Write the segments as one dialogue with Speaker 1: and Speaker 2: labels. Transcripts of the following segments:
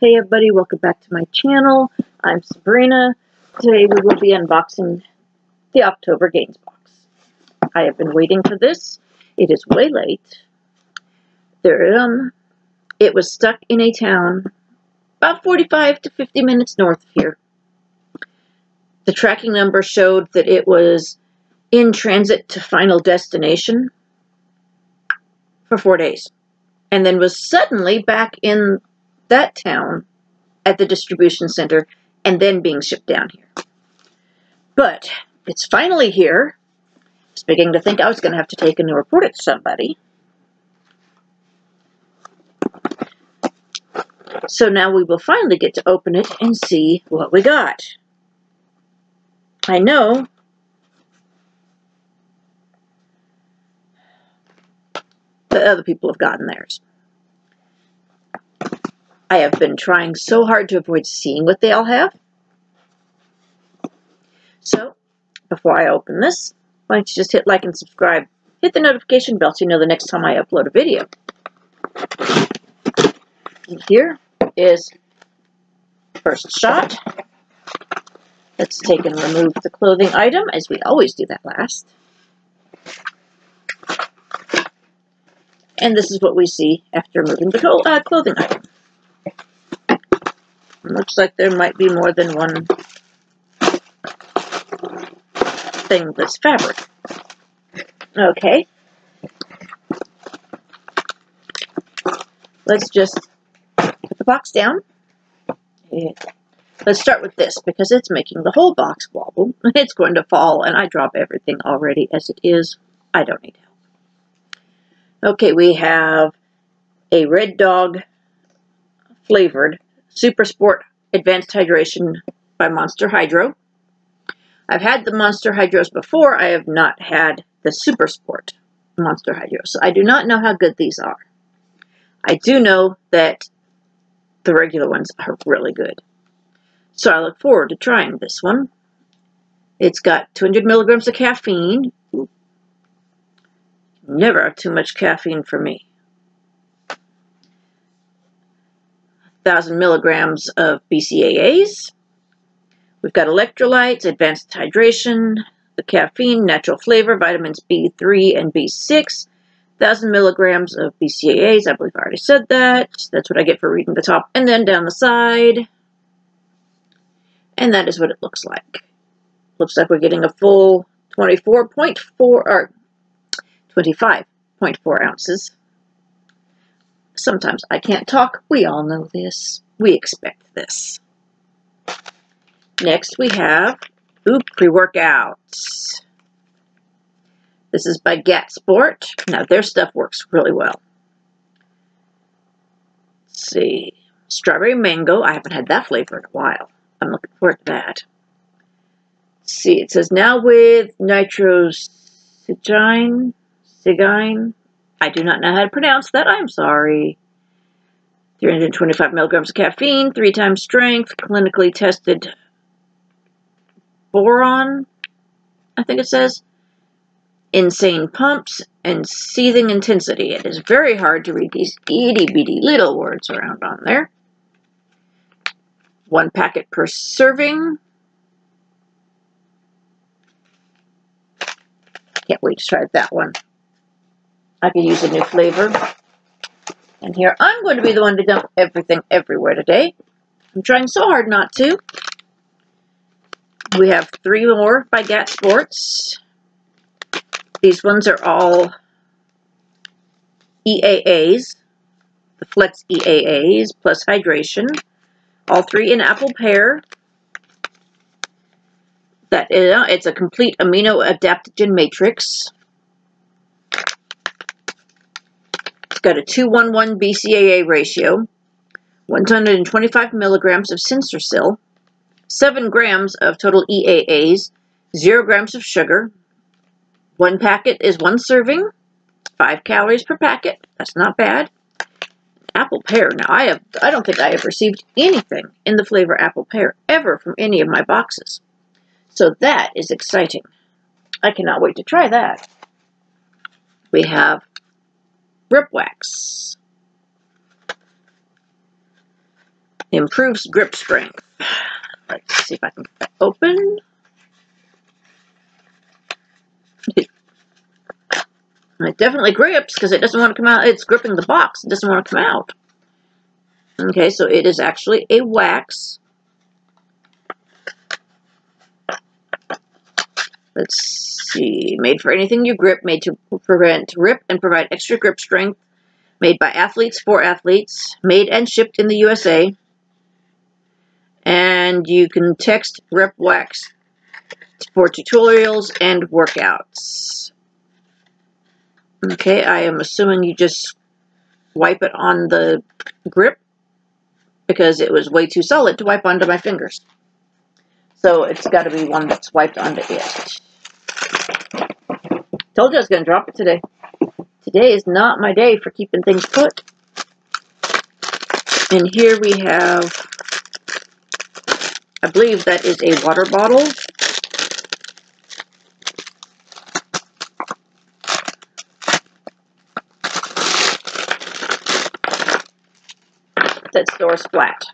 Speaker 1: Hey everybody, welcome back to my channel. I'm Sabrina. Today we will be unboxing the October Gainz box. I have been waiting for this. It is way late. There, um, it was stuck in a town about 45 to 50 minutes north of here. The tracking number showed that it was in transit to final destination for four days and then was suddenly back in that town at the distribution center and then being shipped down here. But it's finally here. I was beginning to think oh, I was going to have to take and report it to somebody. So now we will finally get to open it and see what we got. I know the other people have gotten theirs. I have been trying so hard to avoid seeing what they all have. So, before I open this, why don't you just hit like and subscribe. Hit the notification bell so you know the next time I upload a video. And here is first shot. Let's take and remove the clothing item, as we always do that last. And this is what we see after removing the uh, clothing item. Looks like there might be more than one thing that's fabric. Okay. Let's just put the box down. Let's start with this because it's making the whole box wobble. It's going to fall and I drop everything already as it is. I don't need help. Okay, we have a Red Dawg flavored Super Sport Advanced Hydration by Monster Hydro. I've had the Monster Hydros before. I have not had the Super Sport Monster Hydro. So I do not know how good these are. I do know that the regular ones are really good. So I look forward to trying this one. It's got 200 milligrams of caffeine, Never have too much caffeine for me. 1,000 milligrams of BCAAs. We've got electrolytes, advanced hydration, the caffeine, natural flavor, vitamins B3 and B6, 1,000 milligrams of BCAAs. I believe I already said that. That's what I get for reading the top. And then down the side. And that is what it looks like. Looks like we're getting a full 24.4, or 25.4 ounces. Sometimes I can't talk. We all know this. We expect this. Next we have, ooh, pre-workouts. This is by GAT Sport. Now their stuff works really well. Let's see. Strawberry mango. I haven't had that flavor in a while. I'm looking forward to that. Let's see. It says now with nitrosigine Sigine. I do not know how to pronounce that. I'm sorry. 325 milligrams of caffeine, three times strength, clinically tested boron, I think it says. Insane pumps and seething intensity. It is very hard to read these itty bitty little words around on there. One packet per serving. Can't wait to try that one. I could use a new flavor. And here, I'm going to be the one to dump everything everywhere today. I'm trying so hard not to. We have three more by GAT Sports. These ones are all EAAs, the Flex EAAs plus hydration. All three in apple pear. That is, it's a complete amino adaptogen matrix. Got a 211 BCAA ratio, 125 milligrams of Sensoril, 7 grams of total EAAs, 0 grams of sugar. One packet is one serving, 5 calories per packet. That's not bad. Apple pear. Now, I have I don't think I have received anything in the flavor apple pear ever from any of my boxes. So that is exciting. I cannot wait to try that. We have Rep Wax. Improves grip strength. Let's see if I can open. It definitely grips because it doesn't want to come out. It's gripping the box. It doesn't want to come out. Okay, so it is actually a wax. Let's see. Made for anything you grip. Made to prevent rip and provide extra grip strength. Made by athletes for athletes. Made and shipped in the USA. And you can text Rep Wax for tutorials and workouts. Okay, I am assuming you just wipe it on the grip because it was way too solid to wipe onto my fingers. So it's got to be one that's wiped onto it. Told you I was going to drop it today. Today is not my day for keeping things put. And here we have, I believe that is a water bottle that stores flat.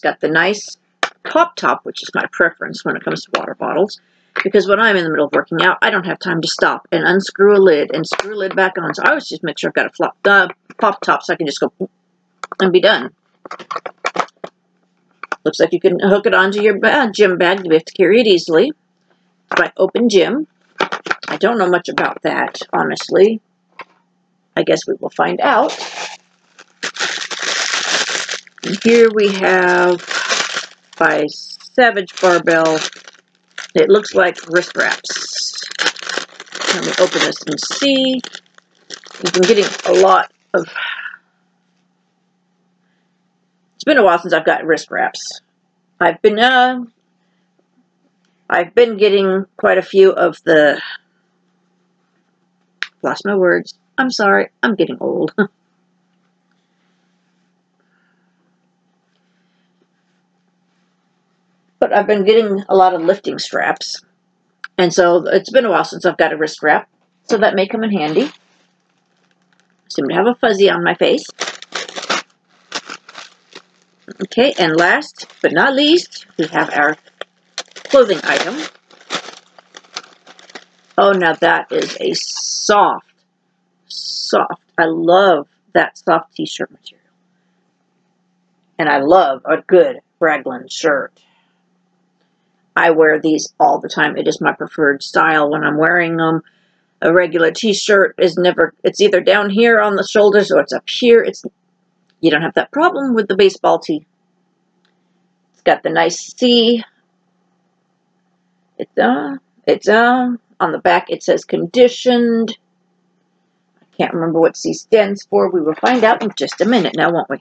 Speaker 1: It's got the nice pop top, which is my preference when it comes to water bottles. Because when I'm in the middle of working out, I don't have time to stop and unscrew a lid and screw a lid back on. So I always just make sure I've got a flop, uh, pop top so I can just go and be done. Looks like you can hook it onto your gym bag. You have to carry it easily. By Open Gym. I don't know much about that, honestly. I guess we will find out. And here we have by Savage Barbell. It looks like wrist wraps. Let me open this and see. We've been getting a lot of... It's been a while since I've got wrist wraps. I've been, uh, I've been getting quite a few of the... Lost my words. I'm sorry, I'm getting old. but I've been getting a lot of lifting straps. And so it's been a while since I've got a wrist strap. So that may come in handy. I Seem to have a fuzzy on my face. Okay, and last but not least, we have our clothing item. Oh, now that is a soft soft. I love that soft t-shirt material. And I love a good raglan shirt. I wear these all the time. It is my preferred style when I'm wearing them. A regular t-shirt is never, it's either down here on the shoulders or it's up here. It's You don't have that problem with the baseball tee. It's got the nice C. It's, uh, it's, uh, on the back it says conditioned. I can't remember what C stands for. We will find out in just a minute now, won't we?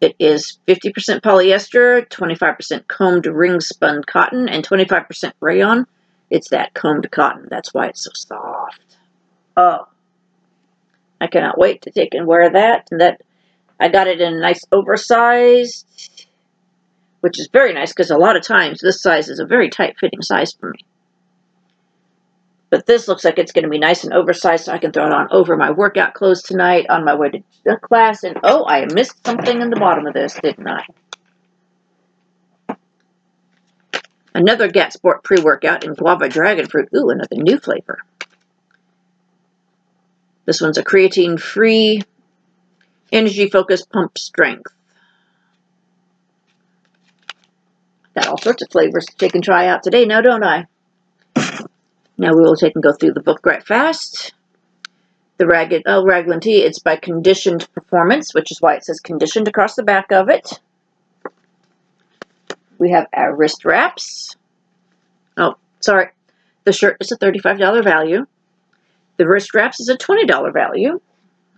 Speaker 1: It is 50% polyester, 25% combed ring spun cotton, and 25% rayon. It's that combed cotton. That's why it's so soft. Oh, I cannot wait to take and wear that. And that I got it in a nice oversized, which is very nice because a lot of times this size is a very tight fitting size for me. But this looks like it's going to be nice and oversized so I can throw it on over my workout clothes tonight on my way to class. And oh, I missed something in the bottom of this, didn't I? Another GAT Sport pre-workout in Guava Dragon Fruit. Ooh, another new flavor. This one's a creatine-free, energy-focused pump strength. Got all sorts of flavors to take and try out today now, don't I? Now we will take and go through the book right fast. The Ragged, oh, Raglan Tee, it's by Conditioned Performance, which is why it says conditioned across the back of it. We have our wrist wraps. Oh, sorry. The shirt is a $35 value. The wrist wraps is a $20 value.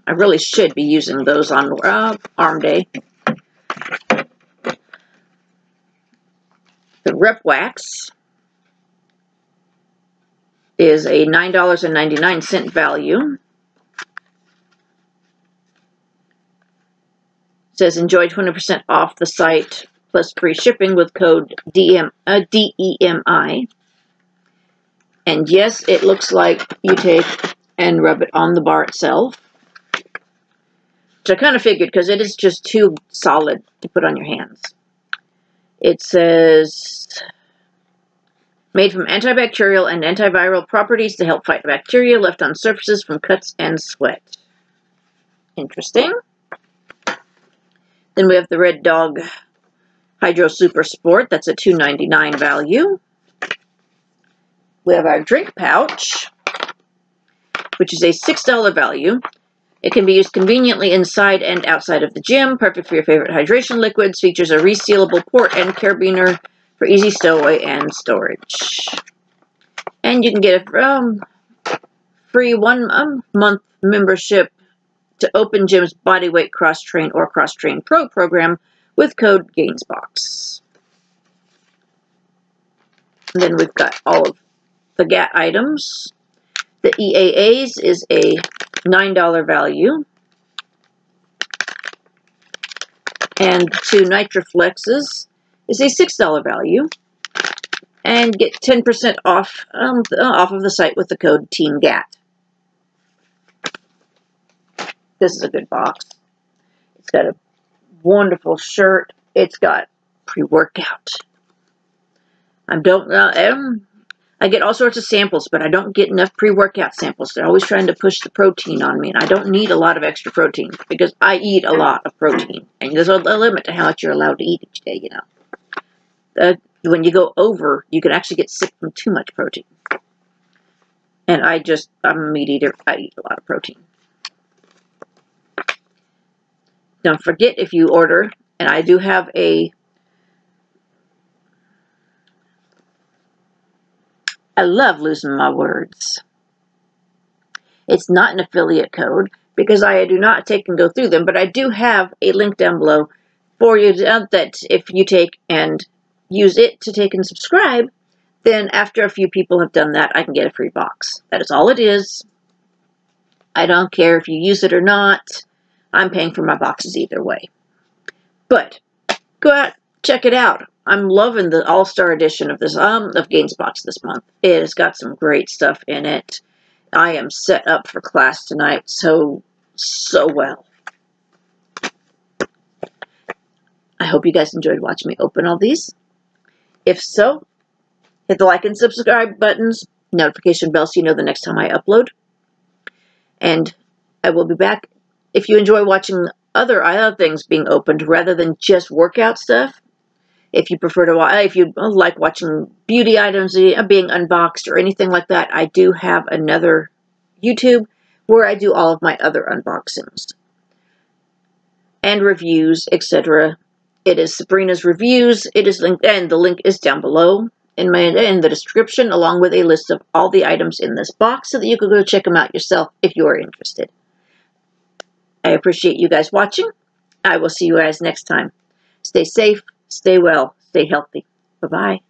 Speaker 1: I really should be using those on uh, arm day. The rep wax is a $9.99 value. It says enjoy 20% off the site plus free shipping with code DM, uh, DEMI. And yes, it looks like you take and rub it on the bar itself. Which I kind of figured because it is just too solid to put on your hands. It says made from antibacterial and antiviral properties to help fight bacteria left on surfaces from cuts and sweat. Interesting. Then we have the Red Dawg Hydro Super Sport. That's a $2.99 value. We have our drink pouch, which is a $6 value. It can be used conveniently inside and outside of the gym. Perfect for your favorite hydration liquids. Features a resealable port and carabiner for easy stowaway and storage. And you can get a free one um, month membership to Open Gym's Bodyweight Cross Train or Cross Train Pro program with code GAINSBOX. And then we've got all of the GAT items. The EAAs is a $9 value. And two Nitraflexes is a $6 value. And get 10% off, um, off of the site with the code TEAMGAT. This is a good box. It's got a wonderful shirt. It's got pre-workout. I don't uh, um, I get all sorts of samples, but I don't get enough pre-workout samples. They're always trying to push the protein on me, and I don't need a lot of extra protein because I eat a lot of protein. And there's a limit to how much you're allowed to eat each day, you know. Uh, when you go over, you can actually get sick from too much protein. And I just, I'm a meat eater. I eat a lot of protein. Don't forget if you order, and I do have a I love losing my words. It's not an affiliate code because I do not take and go through them, but I do have a link down below for you that if you take and use it to take and subscribe, then after a few people have done that, I can get a free box. That is all it is. I don't care if you use it or not. I'm paying for my boxes either way. But go out, check it out. I'm loving the All-Star edition of this um of Gainz Box this month. It has got some great stuff in it. I am set up for class tonight so so well. I hope you guys enjoyed watching me open all these. If so, hit the like and subscribe buttons, notification bell so you know the next time I upload. And I will be back if you enjoy watching other other things being opened rather than just workout stuff, if you prefer to watch, if you like watching beauty items uh, being unboxed or anything like that, I do have another YouTube where I do all of my other unboxings and reviews, etc. It is Sabrina's Reviews. It is linked, and the link is down below in my in the description, along with a list of all the items in this box, so that you can go check them out yourself if you are interested. I appreciate you guys watching. I will see you guys next time. Stay safe, stay well, stay healthy. Bye-bye.